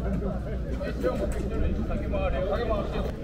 가게 말이에요. 가게 말이에요.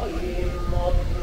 I'm oh, mob.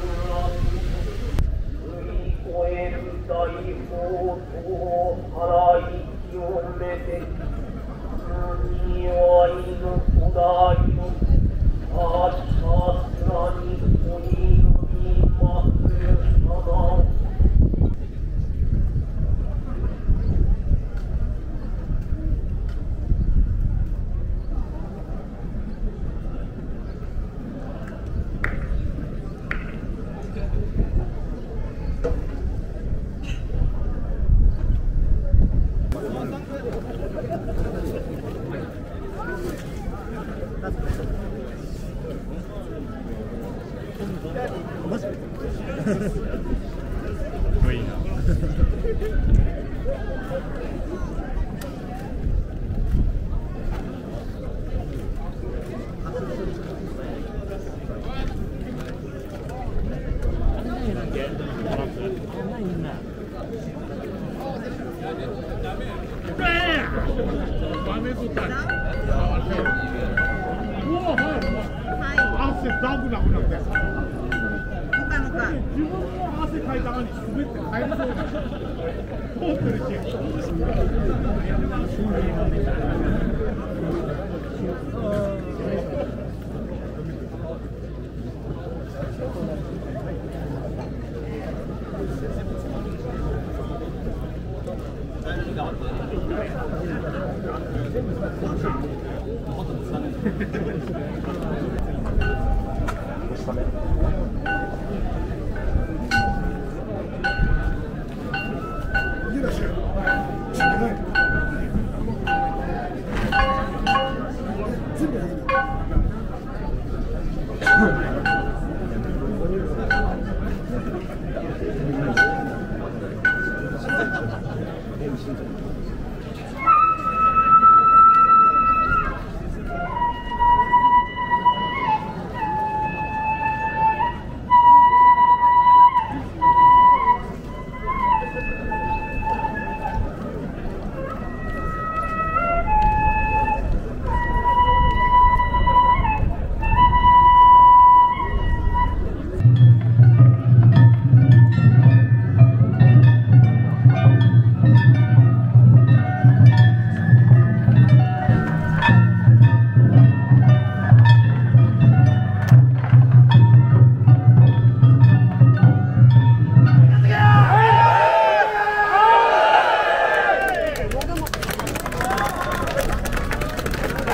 mesmo.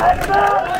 Let's go!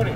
করে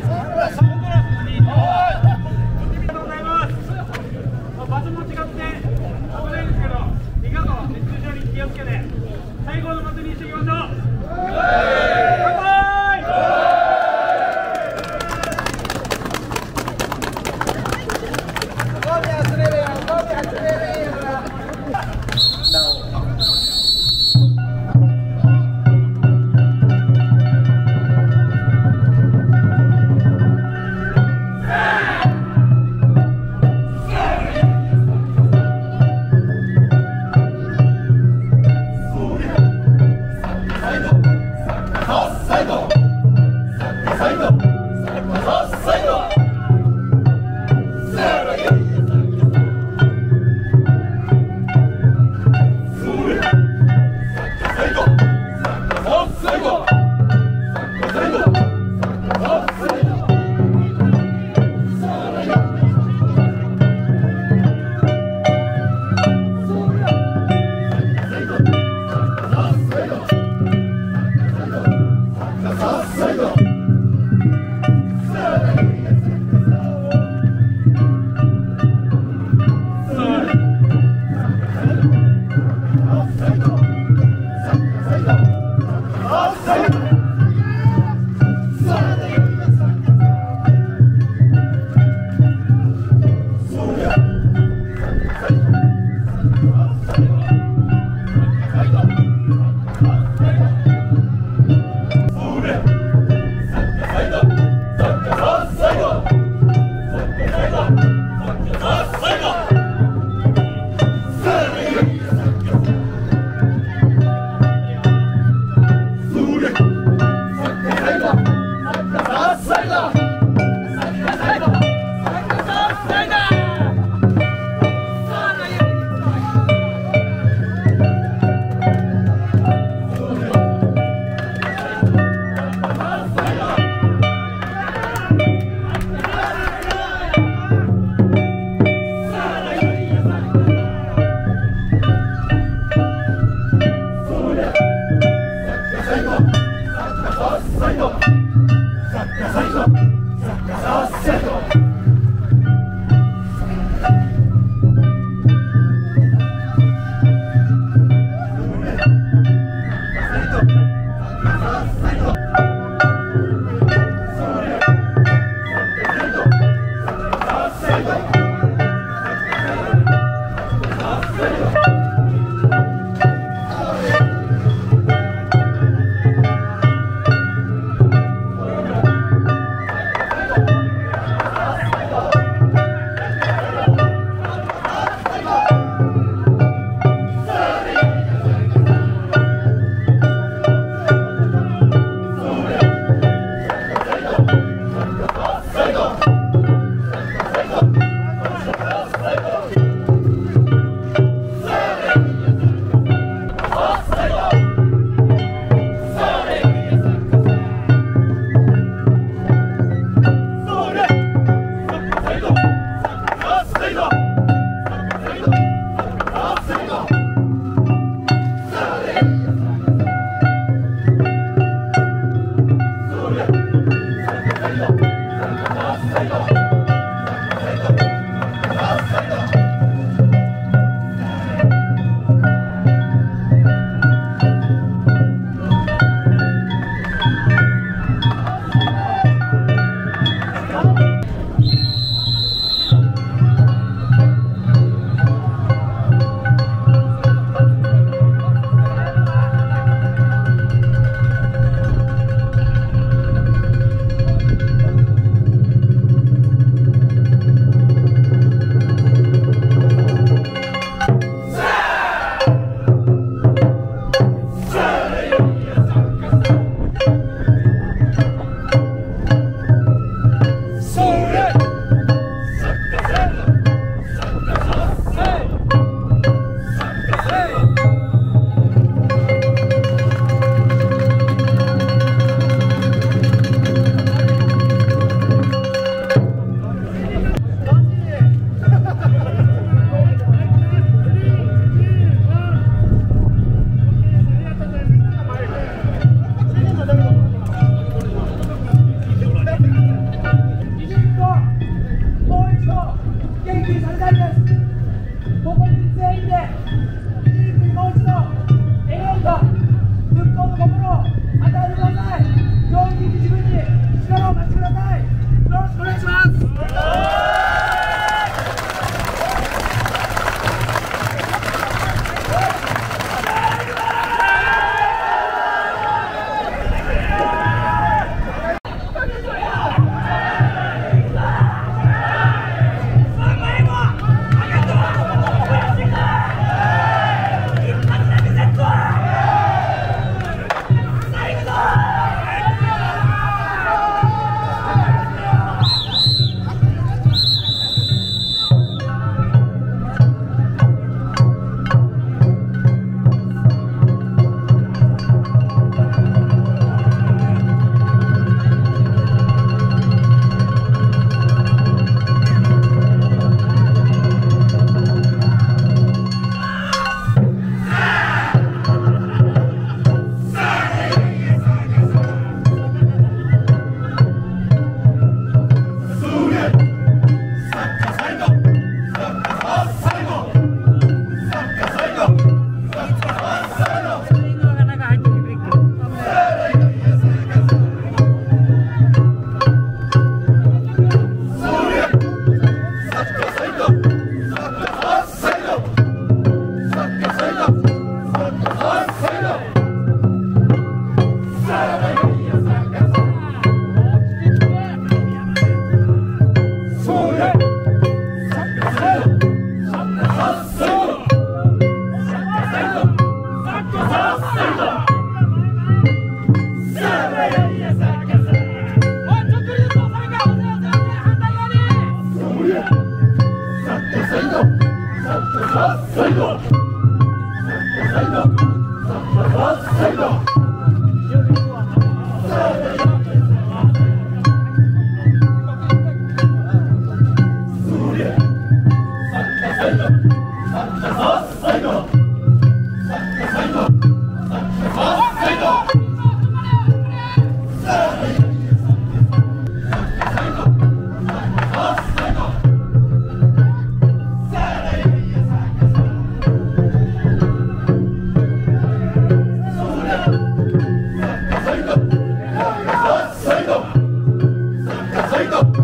サイト